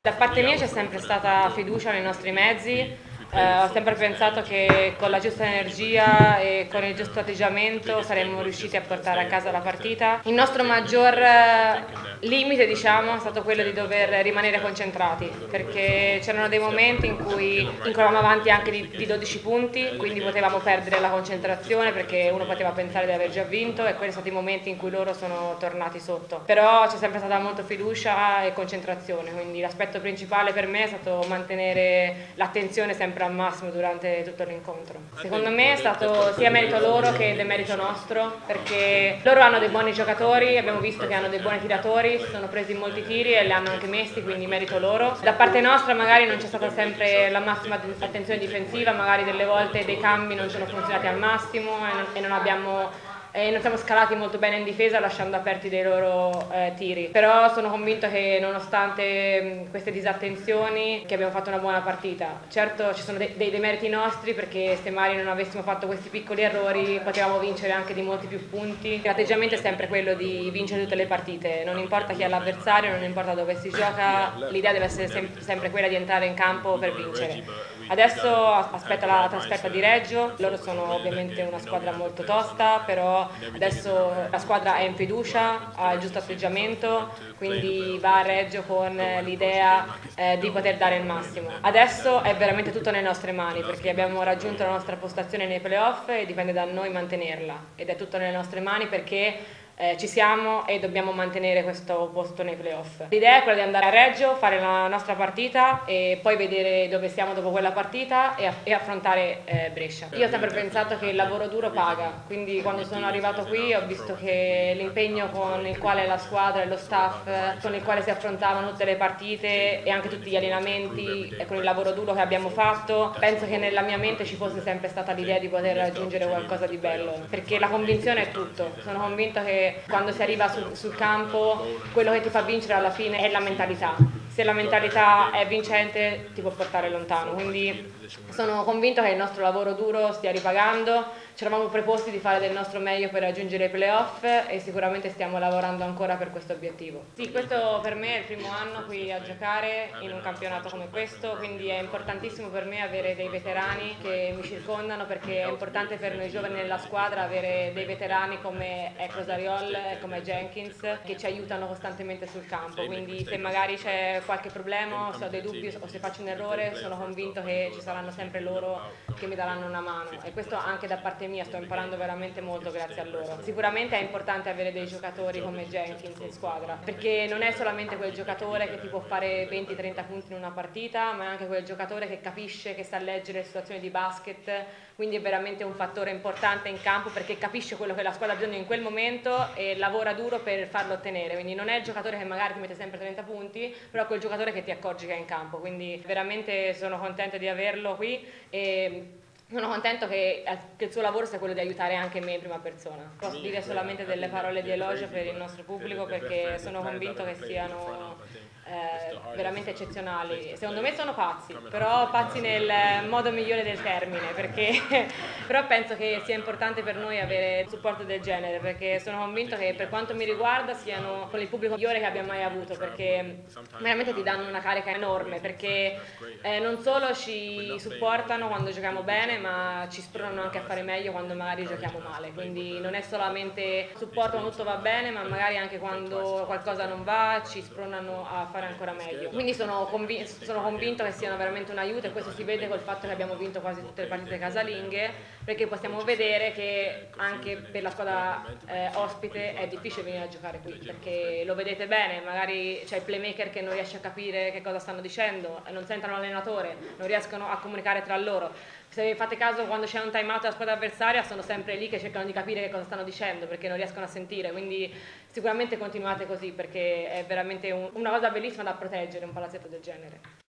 Da parte mia c'è sempre stata fiducia nei nostri mezzi, eh, ho sempre pensato che con la giusta energia e con il giusto atteggiamento saremmo riusciti a portare a casa la partita. Il nostro maggior eh, limite diciamo, è stato quello di dover rimanere concentrati perché c'erano dei momenti in cui incolavamo avanti anche di, di 12 punti, quindi potevamo perdere la concentrazione perché uno poteva pensare di aver già vinto e quelli sono stati i momenti in cui loro sono tornati sotto. Però c'è sempre stata molta fiducia e concentrazione, quindi l'aspetto principale per me è stato mantenere l'attenzione sempre sempre al massimo durante tutto l'incontro. Secondo me è stato sia merito loro che demerito nostro, perché loro hanno dei buoni giocatori, abbiamo visto che hanno dei buoni tiratori, si sono presi molti tiri e li hanno anche messi, quindi merito loro. Da parte nostra magari non c'è stata sempre la massima attenzione difensiva, magari delle volte dei cambi non sono funzionati al massimo e non abbiamo e non siamo scalati molto bene in difesa lasciando aperti dei loro eh, tiri. Però sono convinto che nonostante queste disattenzioni che abbiamo fatto una buona partita. Certo ci sono dei, dei, dei, meriti nostri perché se magari non avessimo fatto questi piccoli errori potevamo vincere anche di molti più punti. L'atteggiamento è sempre quello di vincere tutte le partite. Non importa chi è l'avversario non importa dove si gioca l'idea deve essere sem sempre quella di entrare in campo per vincere Adesso aspetta la trasferta di Reggio, loro sono ovviamente una squadra molto tosta, però adesso la squadra è in fiducia, ha il giusto atteggiamento, quindi va a Reggio con l'idea eh, di poter dare il massimo. Adesso è veramente tutto nelle nostre mani perché abbiamo raggiunto la nostra postazione nei playoff e dipende da noi mantenerla ed è tutto nelle nostre mani perché eh, ci siamo e dobbiamo mantenere questo posto nei playoff. L'idea è quella di andare a Reggio, fare la nostra partita e poi vedere dove siamo dopo quella partita e, e affrontare eh, Brescia. Io ho sempre pensato che il lavoro duro paga, quindi quando sono arrivato qui ho visto che l'impegno con il quale la squadra e lo staff, con il quale si affrontavano tutte le partite e anche tutti gli allenamenti e con il lavoro duro che abbiamo fatto, penso che nella mia mente ci fosse sempre stata l'idea di poter raggiungere qualcosa di bello, perché la convinzione è tutto. Sono convinta che quando si arriva sul, sul campo quello che ti fa vincere alla fine è la mentalità. Se la mentalità è vincente ti può portare lontano, quindi sono convinto che il nostro lavoro duro stia ripagando. Ci eravamo preposti di fare del nostro meglio per raggiungere i playoff e sicuramente stiamo lavorando ancora per questo obiettivo. Sì, questo per me è il primo anno qui a giocare in un campionato come questo, quindi è importantissimo per me avere dei veterani che mi circondano perché è importante per noi giovani nella squadra avere dei veterani come Ecos Ariol come Jenkins che ci aiutano costantemente sul campo, quindi se magari c'è qualche problema, se ho dei dubbi o se faccio un errore sono convinto che ci saranno sempre loro che mi daranno una mano. E questo anche da parte mia sto imparando veramente molto grazie a loro. Sicuramente è importante avere dei giocatori come Jenkins in squadra, perché non è solamente quel giocatore che ti può fare 20-30 punti in una partita, ma è anche quel giocatore che capisce, che sa leggere le situazioni di basket, quindi è veramente un fattore importante in campo perché capisce quello che la squadra ha bisogno in quel momento e lavora duro per farlo ottenere, quindi non è il giocatore che magari ti mette sempre 30 punti, però è quel giocatore che ti accorgi che è in campo, quindi veramente sono contenta di averlo qui e sono contento che, che, il suo lavoro sia quello di aiutare anche me in prima persona. Posso dire solamente delle parole di elogio per il nostro pubblico perché sono convinto che siano eh, veramente eccezionali. Secondo me sono pazzi, però pazzi nel modo migliore del termine, perché però penso che sia importante per noi avere un supporto del genere, perché sono convinto che per quanto mi riguarda siano con il pubblico migliore che abbiamo mai avuto, perché veramente ti danno una carica enorme, perché eh, non solo ci supportano quando giochiamo bene, ma ci spronano anche a fare meglio quando magari giochiamo male, quindi non è solamente supporto quando tutto va bene, ma magari anche quando qualcosa non va ci spronano a fare fare ancora meglio. Quindi sono, convin sono, convinto che siano veramente un aiuto e questo si vede col fatto che abbiamo vinto quasi tutte le partite casalinghe, perché possiamo vedere che anche per la squadra eh, ospite è difficile venire a giocare qui, perché lo vedete bene, magari c'è il playmaker che non riesce a capire che cosa stanno dicendo, non sentono l'allenatore, non riescono a comunicare tra loro. Se fate caso quando c'è un time out della squadra avversaria sono sempre lì che cercano di capire che cosa stanno dicendo perché non riescono a sentire, quindi sicuramente continuate così perché è veramente un, una cosa bellissima da proteggere un palazzetto del genere.